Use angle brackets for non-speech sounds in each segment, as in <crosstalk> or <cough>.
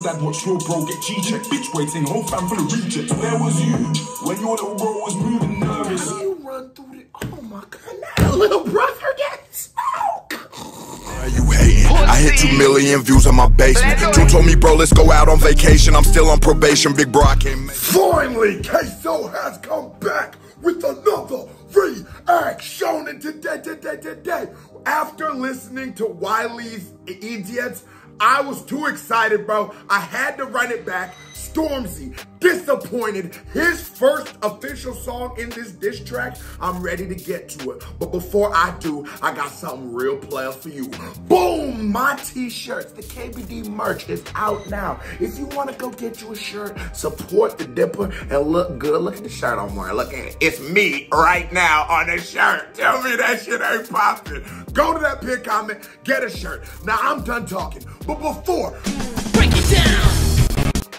Dad watch your bro get G-check, bitch waiting, whole fam full of rejects. Where was you when your little bro was moving nervous? You run through the. Oh my god, now little brother gets smoke. Are you hating? I hit two million views on my basement. June told me, bro, let's go out on vacation. I'm still on probation, big bro. I can't make. Finally, Queso has come back with another reaction and today, today, today. After listening to Wiley's idiots, I was too excited, bro. I had to run it back. Stormzy, disappointed. His first official song in this diss track. I'm ready to get to it. But before I do, I got something real player for you. Boom! My t-shirts, the KBD merch is out now. If you want to go get you a shirt, support the Dipper and look good. Look at the shirt I'm wearing. Look at it. It's me right now on the shirt. Tell me that shit ain't popping. Go to that pic comment, get a shirt. Now I'm done talking. But before, Break it down.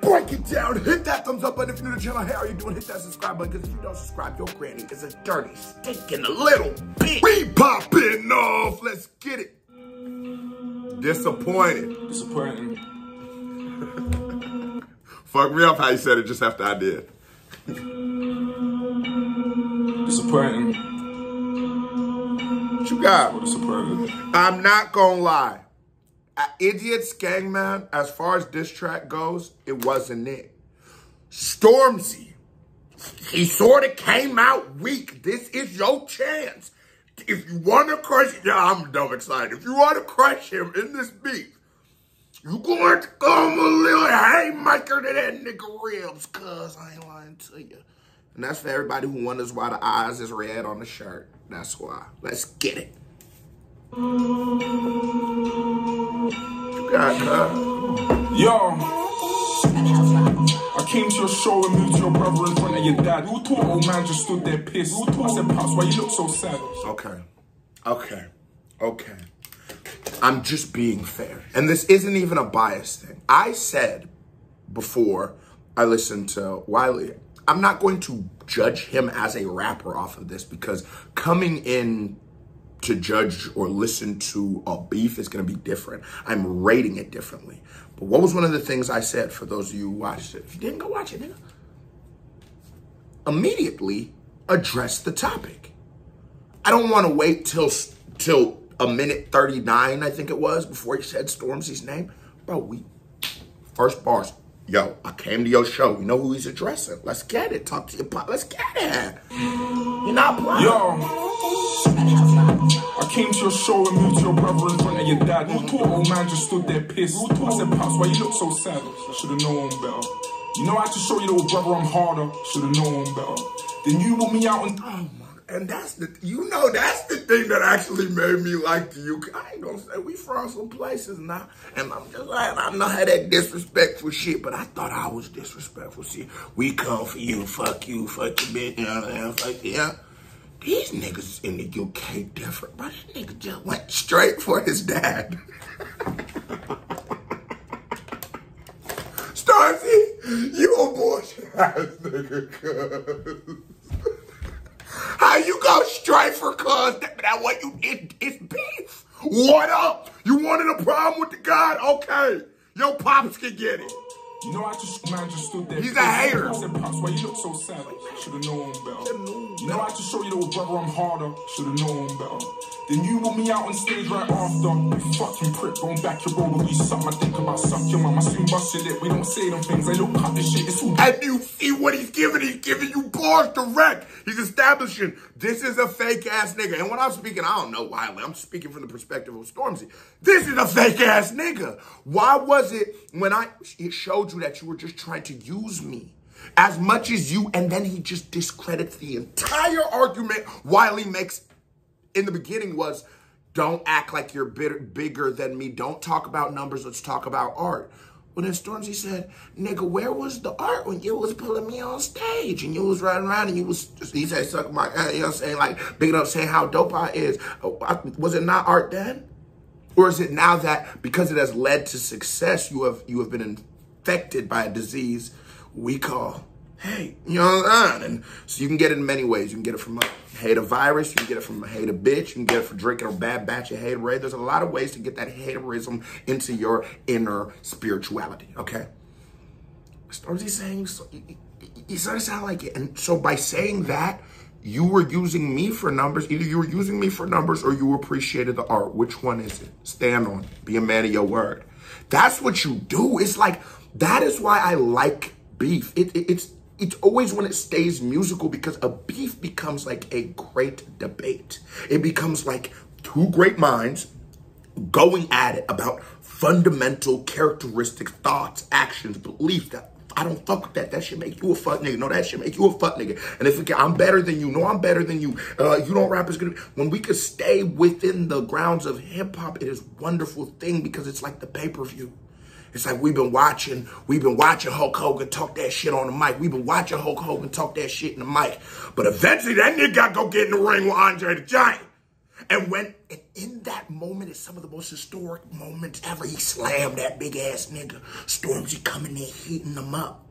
break it down. Hit that thumbs up button if you're new to the channel. Hey, how you doing? Hit that subscribe button because if you don't subscribe, your granny is a dirty, stinking little bitch. We popping off. Let's get it. Disappointed. Disappointing. <laughs> Fuck me up how you said it just after I did. Disappointing. What you got? Disappointing. I'm not gonna lie. Eediyat Skengman, as far as this track goes, it wasn't it. Stormzy, he sort of came out weak. This is your chance. If you want to crush, yeah, I'm dumb excited. If you want to crush him in this beat, you going to come a little haymaker to that nigga ribs, cuz I ain't lying to you. And that's for everybody who wonders why the eyes is red on the shirt. That's why. Let's get it. You got cuz. Yo. I came to your show and moved your brother in front of your dad. Who thought old man just stood there pissed? Who thought I said, Pops, why you look so sad? Okay. Okay. Okay. I'm just being fair. And this isn't even a bias thing. I said before I listened to Wiley, I'm not going to judge him as a rapper off of this because coming in to judge or listen to a beef is going to be different. I'm rating it differently. But what was one of the things I said for those of you who watched it? If you didn't go watch it, nigga, immediately address the topic. I don't want to wait till till a minute 39, I think it was, before he said Stormzy's name. Bro, we first bars. Yo, I came to your show. You know who he's addressing. Let's get it. Talk to your pop. Let's get it. You're not playing. Yo. I came to your show and moved to your brother in front of your dad. Thought old man just stood there pissed? I said, Pops, why you look so sad? Should've known better. You know I had to show you little brother I'm harder. Should've known better. Then you want me out and Oh my, and that's the, you know, that's the thing that actually made me like you. I ain't gonna say we from some places now, and I'm just like, I know how that disrespectful shit, but I thought I was disrespectful. See, we come for you, fuck you, fuck you, bitch, you know what I'm saying? Fuck you, yeah. These niggas in the UK different, but that nigga just went straight for his dad. <laughs> Starsy, you a bullshit ass nigga. How you go straight for cuz? That, that what you it, it's beef. What up? You wanted a problem with the god? Okay. Your pops can get it. You know, I just man just stood there. He's a hater. I said, Pops, why you look so sad? Should've known better. You know, I just show you little brother I'm harder. Should've known better. Then you want me out on stage right after. You fucking prick, going back your road when we suck. I think about suck your mum. I soon bust your lip. We don't say them things. They look cut this shit. It's all And you see what he's giving? He's giving you bars direct. He's establishing this is a fake ass nigga. And when I'm speaking, I don't know why. I'm speaking from the perspective of Stormzy. This is a fake ass nigga. Why was it when I it showed you that you were just trying to use me? As much as you, and then he just discredits the entire argument while he makes in the beginning was don't act like you're bitter, bigger than me. Don't talk about numbers. Let's talk about art. When then Stormzy said, nigga, where was the art when you was pulling me on stage and you was running around and you was, he said, suck my, you know what I'm saying, like, big up saying how dope I is. Uh, Was it not art then? Or is it now that because it has led to success, you have, you have been infected by a disease we call hey, <laughs> you know what I'm saying? And so you can get it in many ways. You can get it from a hate a virus. You can get it from a hate a bitch. You can get it from drinking a bad batch of haterade. There's a lot of ways to get that haterism into your inner spirituality, okay? Stormzy saying, you sort of sound like it. And so by saying that, you were using me for numbers. Either you were using me for numbers or you appreciated the art. Which one is it? Stand on. Be a man of your word. That's what you do. It's like, that is why I like beef. It, it, it's it's always when it stays musical because a beef becomes like a great debate. It becomes like two great minds going at it about fundamental characteristics, thoughts, actions, beliefs that I don't fuck with that. That should make you a fuck nigga. No, that should make you a fuck nigga. And if it, I'm better than you, no, I'm better than you. Uh, you don't rap as good. When we could stay within the grounds of hip hop, it is wonderful thing because it's like the pay per view. It's like we've been watching, we've been watching Hulk Hogan talk that shit on the mic. We've been watching Hulk Hogan talk that shit in the mic. But eventually that nigga got to go get in the ring with Andre the Giant. And when and in that moment, it's some of the most historic moments ever. He slammed that big ass nigga. Stormzy coming in, heating them up.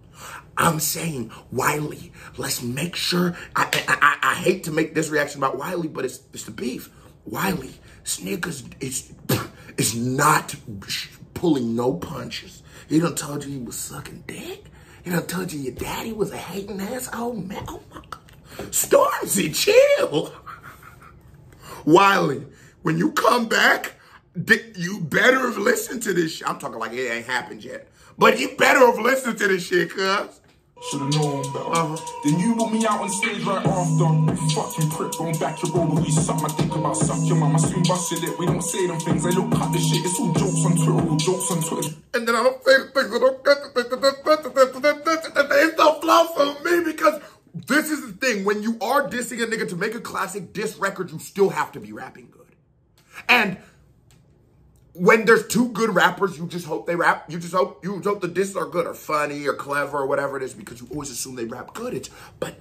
I'm saying, Wiley, let's make sure. I, I, I, I hate to make this reaction about Wiley, but it's it's the beef. Wiley, Snickers is is not pulling no punches. He done told you he was sucking dick. He done told you your daddy was a hating ass old man. Oh my God. Stormzy, chill. Wiley, when you come back, you better have listened to this shit. I'm talking like it ain't happened yet. But you better have listened to this shit, cuz. Should've known better. Uh-huh. Then you put me out on stage right after. You fucking prick, going back your road, we suck. I think about suck your mama, soon busted it. We don't say them things. I look cut the shit. It's all jokes on Twitter, all jokes on Twitter. And then I don't say things. I don't It's the flow for me because this is the thing. When you are dissing a nigga to make a classic diss record, you still have to be rapping good. And when there's two good rappers, you just hope they rap. You just hope you hope the disses are good or funny or clever or whatever it is because you always assume they rap good. It's but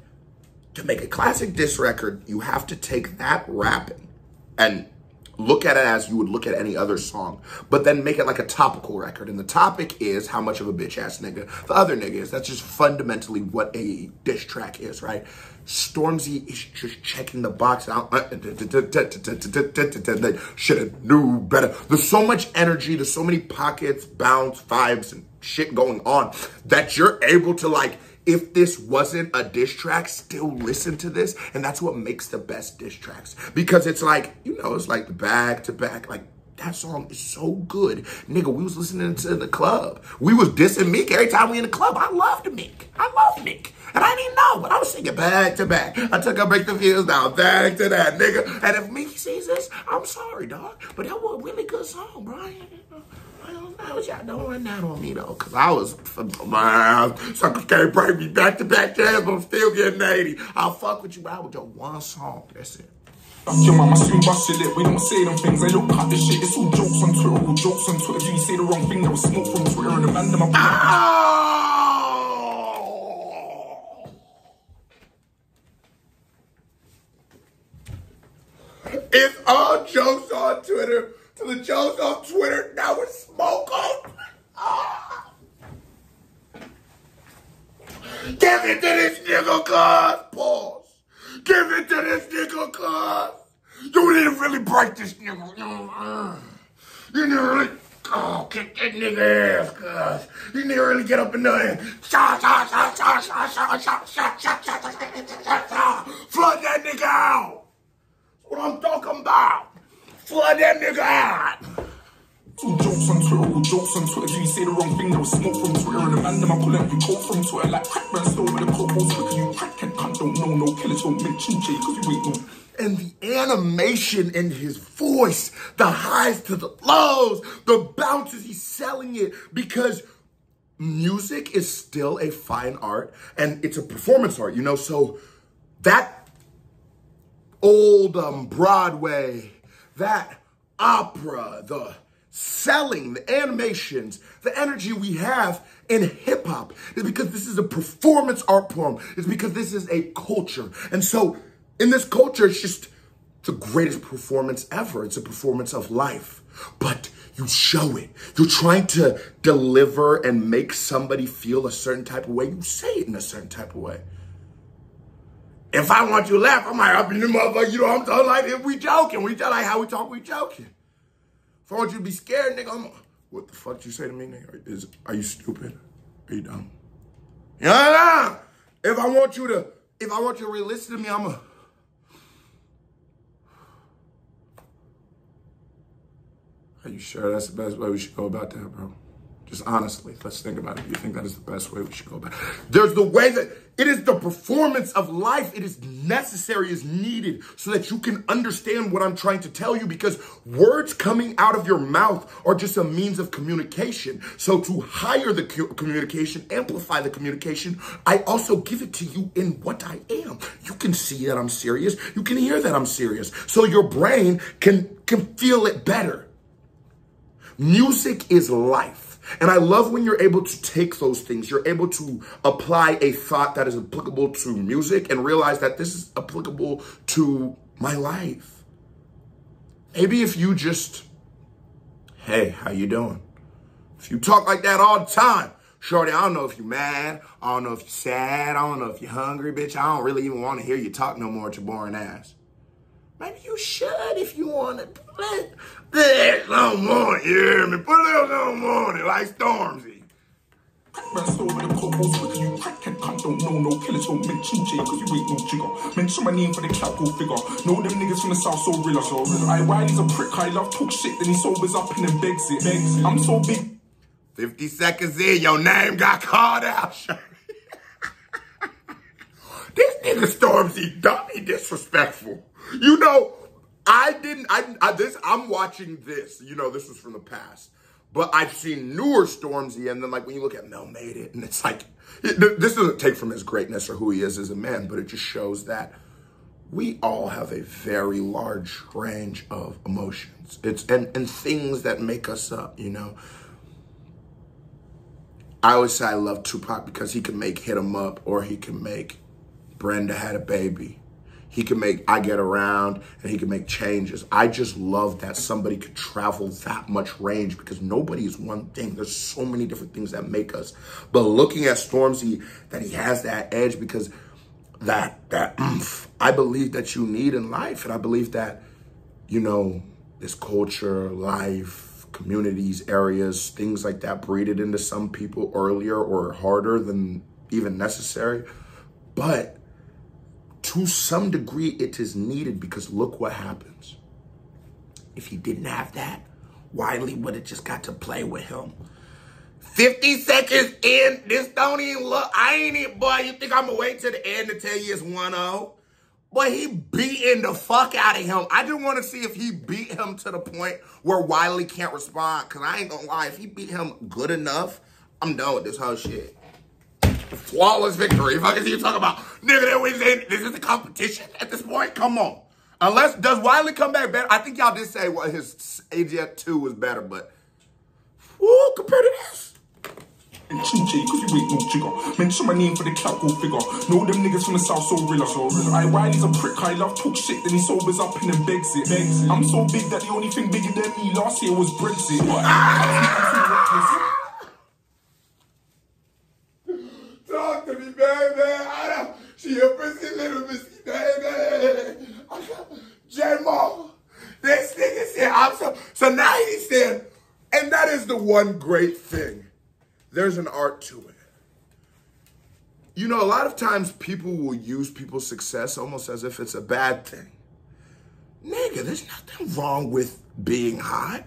to make a classic diss record, you have to take that rapping and look at it as you would look at any other song, but then make it like a topical record. And the topic is how much of a bitch ass nigga the other nigga is. That's just fundamentally what a diss track is, right? Stormzy is just checking the box out. Should have knew better. There's so much energy. There's so many pockets, bounce, vibes, and shit going on that you're able to like if this wasn't a diss track, still listen to this. And that's what makes the best diss tracks. Because it's like, you know, it's like the back to back, like that song is so good. Nigga, we was listening to the club. We was dissing Meek every time we in the club. I loved Meek. I love Meek. And I didn't know, but I was singing back to back. I took a break the fuse down, back to that, nigga. And if Meek sees this, I'm sorry, dog. But that was a really good song, bro. I don't know what y'all don't run that on me though, cause I was man, suckers can't break me back to back jams, but I'm still getting 80. I'll fuck with you, but I would do one song. That's it. Your mama, soon busted it. We don't say them things. I look cut the shit. It's all jokes on Twitter, all jokes on Twitter. If you say the wrong thing, was smoke from Twitter and the man them. It's all jokes on Twitter to the jokes on Twitter. Now it's smoke on. Ah. Give it to this nigga, cuz. Pause. Give it to this nigga, cuz. You didn't really break this nigga. You didn't really. Oh, kick that nigga ass, cuz. You didn't really get up in there. Shot, shot, Flood that nigga out. That's what I'm talking about. Flood that nigga out. All jokes on Twitter, all jokes on Twitter. If you say the wrong thing, there was smoke from Twitter and the man them up pulling you code from Twitter like crack man stole with the coke quicker. You crackhead cunt don't know no killers don't mention J because you ain't no and the animation in his voice, the highs to the lows, the bounces, he's selling it because music is still a fine art and it's a performance art, you know? So that old um, Broadway, that opera, the selling, the animations, the energy we have in hip hop is because this is a performance art form. It's because this is a culture. And so in this culture, it's just the greatest performance ever. It's a performance of life. But you show it. You're trying to deliver and make somebody feel a certain type of way. You say it in a certain type of way. If I want you to laugh, I up in the motherfucker. You know what I'm talking like? If we joking, we tell like how we talk, we joking. If I want you to be scared, nigga, I'm what the fuck you say to me, nigga? Is are you stupid? Are you dumb? You know, if I want you to, if I want you to really listen to me, I'm a. Are you sure that's the best way we should go about that, bro? Just honestly, let's think about it. You think that is the best way we should go about it? There's the way that it is the performance of life. It is necessary, is needed so that you can understand what I'm trying to tell you because words coming out of your mouth are just a means of communication. So to higher the communication, amplify the communication, I also give it to you in what I am. You can see that I'm serious. You can hear that I'm serious. So your brain can, can feel it better. Music is life. And I love when you're able to take those things, you're able to apply a thought that is applicable to music and realize that this is applicable to my life. Maybe if you just, hey, how you doing? If you talk like that all the time, Shorty, I don't know if you're mad. I don't know if you're sad. I don't know if you're hungry, bitch. I don't really even want to hear you talk no more with your boring ass. Maybe you should if you want to. Let, let some more, you hear me? Put a little something more like Stormzy. Rest over the cobbles because you crack crackhead cunt don't know no killers don't mention J cause you ain't no jigger. Mention my name for the clout go figure. Know them niggas from the south so real. So real. I he's a prick, I love talk shit, then he sobers up and then begs it. Begs it. I'm so big. 50 seconds in, your name got called out. <laughs> this nigga Stormzy dummy disrespectful. You know, I didn't, I, I, this, I'm watching this, you know, this was from the past, but I've seen newer Stormzy, and then like when you look at Mel Made It, and it's like, this doesn't take from his greatness or who he is as a man, but it just shows that we all have a very large range of emotions. It's, and, and things that make us up, you know. I always say I love Tupac because he can make Hit 'em Up or he can make Brenda Had a Baby he can make I Get Around and he can make changes. I just love that somebody could travel that much range because nobody is one thing. There's so many different things that make us. But looking at Stormzy, that he has that edge because that, that oomph, I believe that you need in life. And I believe that, you know, this culture, life, communities, areas, things like that breed it into some people earlier or harder than even necessary. But to some degree, it is needed because look what happens. If he didn't have that, Wiley would have just got to play with him. 50 seconds in, this don't even look, I ain't even, boy, you think I'm gonna wait till the end to tell you it's 1-0? Boy, he beating the fuck out of him. I just want to see if he beat him to the point where Wiley can't respond. Because I ain't going to lie, if he beat him good enough, I'm done with this whole shit flawless victory. Fuck is you talking about? Nigga, that was in, this is the competition at this point? Come on. Unless, does Wiley come back better? I think y'all did say what his AGF 2 was better, but, woo, compared to this. And Chinche, cause you ain't no jigger. Mention my name for the clout, go figure. Know them niggas from the south so real, so real. I Wiley's a prick, I love talk shit, then he sobers up and then begs it. Begs it. I'm so big that the only thing bigger than me last year was Brexit. Talk to me, baby. I don't, she a pretty little missy, baby. J-Mo, this nigga said, I'm so, so now he said, and that is the one great thing. There's an art to it. You know, a lot of times people will use people's success almost as if it's a bad thing. Nigga, there's nothing wrong with being hot.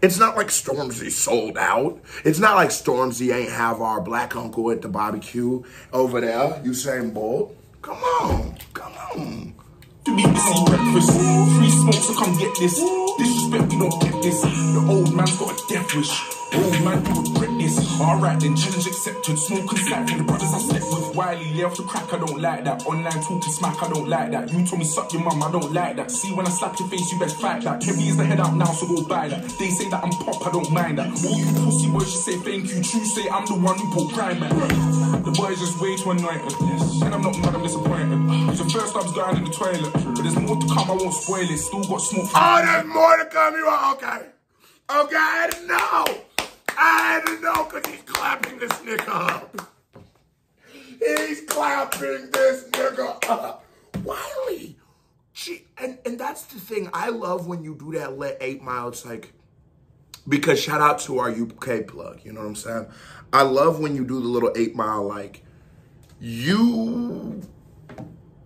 It's not like Stormzy sold out. It's not like Stormzy ain't have our black uncle at the barbecue over there, Usain Bolt. Come on, come on. To be busy breakfast, free smoke, so come get this. Disrespect, we don't get this. The old man's got a death wish. Old man, you regret this. Alright then, challenge accepted. And slack from the brothers I slept with. Wiley, lay off the crack, I don't like that. Online talking smack, I don't like that. You told me suck your mum, I don't like that. See, when I slap your face, you best fight that. Heavy is the head out now, so go buy that. They say that I'm pop, I don't mind that. All you pussy boys should say thank you. True say I'm the one who put grime man. The boys just way too anointed. And I'm not mad, I'm disappointed. Cause the first love's going in the toilet. But there's more to come, I won't spoil it. Still got smoke. Oh, there's more to come, you are okay. Okay, know. I had to know because he's clapping this nigga up. He's clapping this nigga up. Wiley. She, and, and that's the thing. I love when you do that let eight mile. It's like, because shout out to our UK plug. You know what I'm saying? I love when you do the little eight mile, like, you,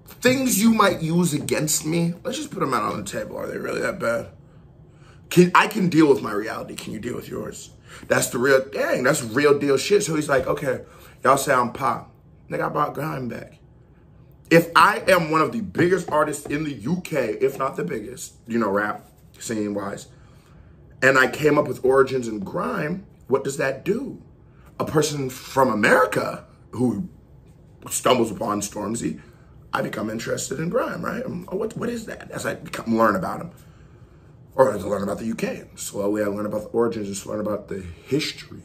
things you might use against me. Let's just put them out on the table. Are they really that bad? Can, I can deal with my reality. Can you deal with yours? That's the real, dang, that's real deal shit. So he's like, okay, y'all say I'm pop. Nigga, I brought grime back. If I am one of the biggest artists in the UK, if not the biggest, you know, rap, singing wise, and I came up with Origins and Grime, what does that do? A person from America who stumbles upon Stormzy, I become interested in Grime, right? Oh, what, what is that? As I become, learn about him. Or I learn about the UK. Slowly I learn about the origins, just learn about the history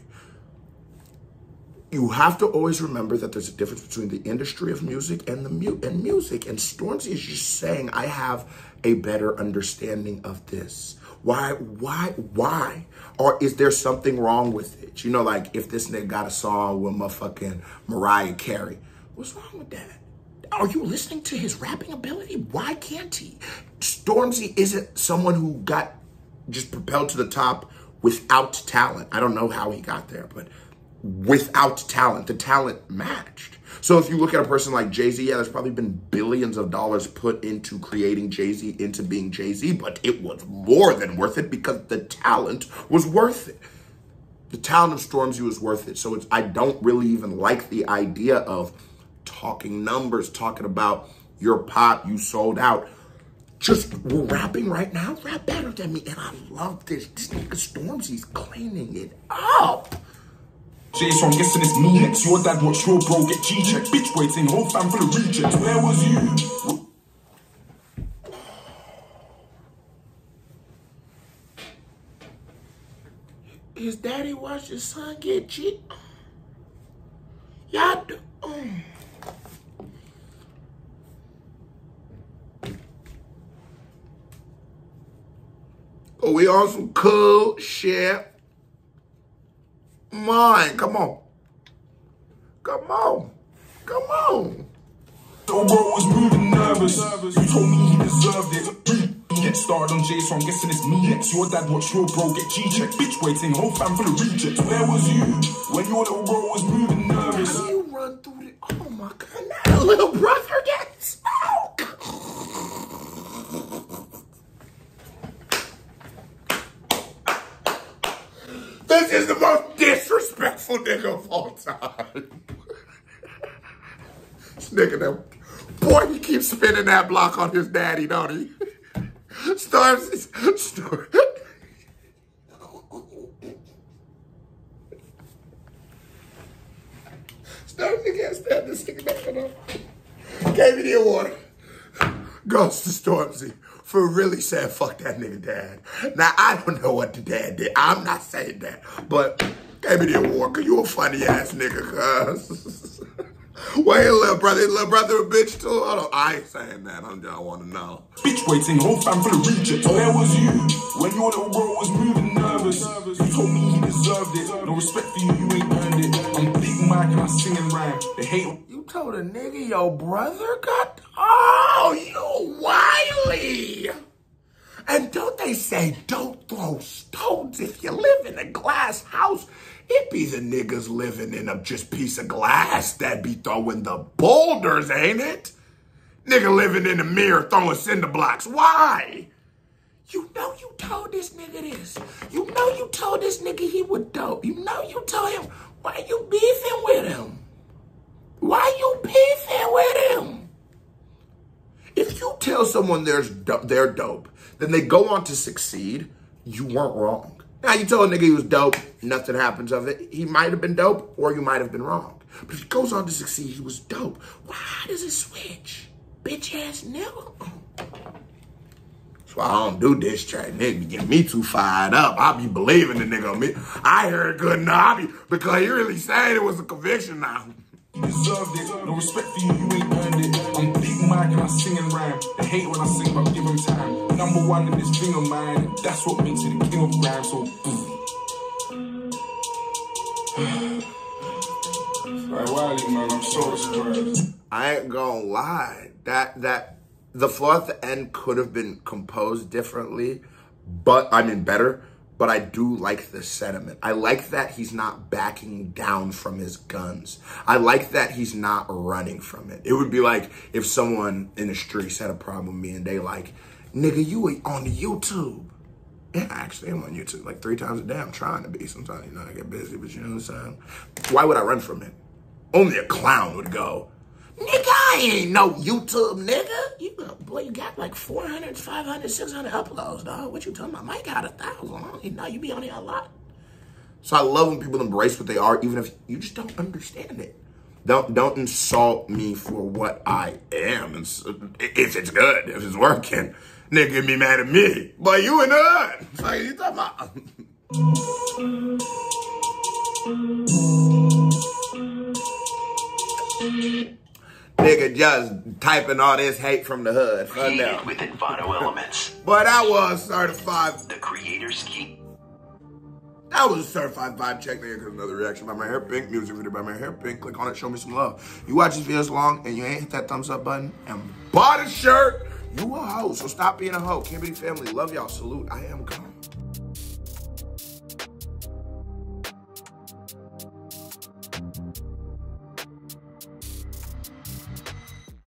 you have to always remember that there's a difference between the industry of music and the mu- and music. And Stormzy is just saying, I have a better understanding of this. Why, why, why? Or is there something wrong with it? You know, like if this nigga got a song with motherfucking Mariah Carey, what's wrong with that? Are you listening to his rapping ability? Why can't he? Stormzy isn't someone who got just propelled to the top without talent. I don't know how he got there, but without talent. The talent matched. So if you look at a person like Jay-Z, yeah, there's probably been billions of dollars put into creating Jay-Z into being Jay-Z, but it was more than worth it because the talent was worth it. The talent of Stormzy was worth it. So it's I don't really even like the idea of talking numbers, talking about your pop, you sold out. Just rapping right now, rap better than me. And I love this. This nigga Stormzy's cleaning it up. So I'm guessing it's me next. Your dad watched your bro get G-check. Bitch waiting, whole fam full of rejects. Where was you? His daddy watched his son get G. Y'all do. Oh. Oh, we on some cool shit mind. Come on. Come on. Come on. So bro was moving nervous. You told me he deserved it. Get started on Jay, so I'm guessing it's me next. Your dad watched your bro get G-check. Bitch waiting, whole fam full of rejects. Where was you when your little bro was moving nervous? How you run through the... Oh my God, now little brother gets smoke. This is the most disrespectful nigga of all time. this nigga, that boy, he keeps spinning that block on his daddy, don't he? Starts, start. Starts against that, this nigga back Gave me the award. Goes to Stormzy for really saying fuck that nigga dad. Now, I don't know what the dad did. I'm not saying that. But gave me the award because you a funny ass nigga, cuz. <laughs> Wait, little brother, little brother a bitch too? On, I ain't saying that. I'm just want to know. Bitch waiting, whole fam full of rejects. Where oh, was you when your little bro was moving nervous? You told me he deserved it. No respect for you, you ain't earned it. I'm Big Mike and I sing and rhyme. They hate. Told a nigga your brother got. Oh, you Wiley. And don't they say don't throw stones if you live in a glass house? It be the niggas living in a just piece of glass that be throwing the boulders, ain't it? Nigga living in a mirror throwing cinder blocks. Why? You know you told this nigga this. You know you told this nigga he was dope. You know you told him. Why you beefing with him? Why you beefing with him? If you tell someone there's they're dope, then they go on to succeed, you weren't wrong. Now, you tell a nigga he was dope, nothing happens of it. He might have been dope or you might have been wrong. But if he goes on to succeed, he was dope. Why does it switch? Bitch ass nigga. So I don't do this track. Nigga get me too fired up. I be believing the nigga on me. I heard good enough. I be, because he really saying it was a conviction now. You deserved it. No respect for you, you ain't earned it. I'm big Mike and I sing and rhyme. They hate when I sing, but give them time. Number one in this thing of mine, that's what makes it the king of grime. So. <sighs> Like Wiley, man, I'm so surprised. I ain't gonna lie. That that the flow at the end could have been composed differently, but I mean better. But I do like the sentiment. I like that he's not backing down from his guns. I like that he's not running from it. It would be like if someone in the streets had a problem with me and they like, nigga, you on YouTube. Yeah, actually, I'm on YouTube like three times a day. I'm trying to be. Sometimes, you know, I get busy, but you know what I'm saying? Why would I run from it? Only a clown would go, nigga, I ain't no YouTube nigga. You boy, you got like 400, 500, 600 uploads, dog. What you talking about? Mike got a thousand. You know, you be on here a lot. So I love when people embrace what they are, even if you just don't understand it. Don't don't insult me for what I am. If it's good, if it's working, nigga be mad at me. But you in the like you talking about. <laughs> Nigga just typing all this hate from the hood. Created with Envato elements. <laughs> But I was certified. The creator's key. That was a certified vibe check. Nigga, another reaction by my hair pink. Music video by my hair pink. Click on it. Show me some love. You watch this video this long and you ain't hit that thumbs up button and bought a shirt. You a hoe. So stop being a hoe. Kimberly family. Love y'all. Salute. I am gone.